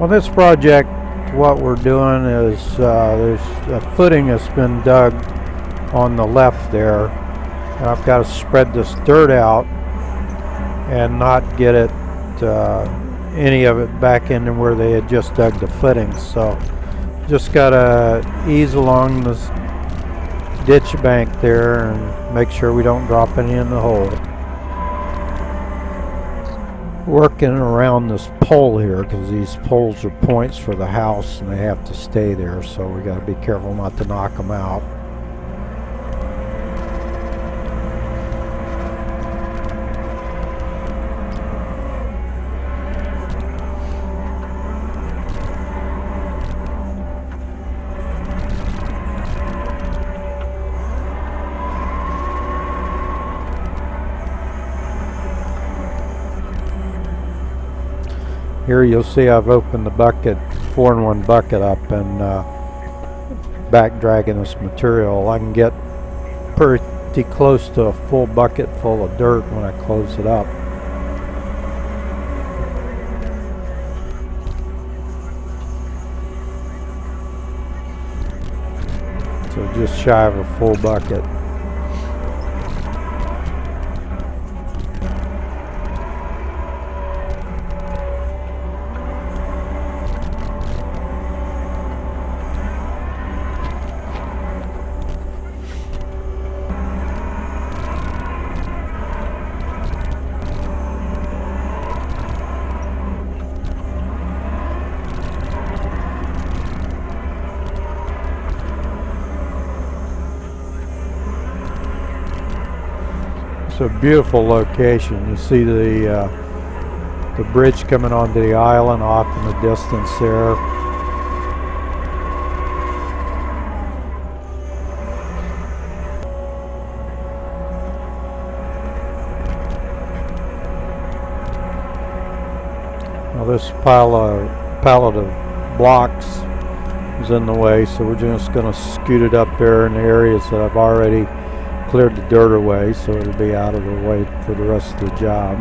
On this project, what we're doing is uh, there's a footing that's been dug on the left there. And I've got to spread this dirt out and not get it uh, any of it back into where they had just dug the footings. So just got to ease along this ditch bank there and make sure we don't drop any in the hole working around this pole here because these poles are points for the house and they have to stay there so we got to be careful not to knock them out Here you'll see I've opened the bucket, 4 in 1 bucket up and uh, back dragging this material. I can get pretty close to a full bucket full of dirt when I close it up. So just shy of a full bucket. It's a beautiful location. You see the uh, the bridge coming onto the island off in the distance there. Now this pile of pallet of blocks is in the way, so we're just going to scoot it up there in the areas that I've already cleared the dirt away so it'll be out of the way for the rest of the job.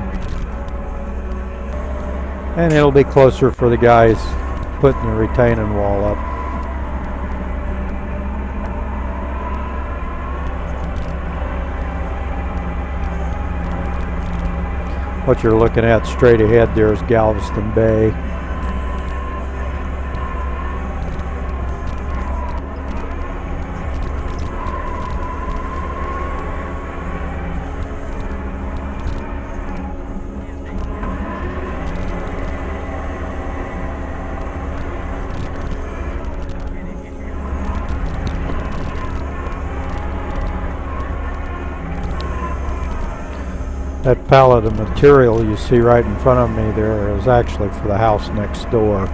And it'll be closer for the guys putting the retaining wall up. What you're looking at straight ahead there is Galveston Bay. That pallet of material you see right in front of me there is actually for the house next door.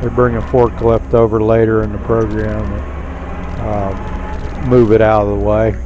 They bring a forklift over later in the program and uh, move it out of the way.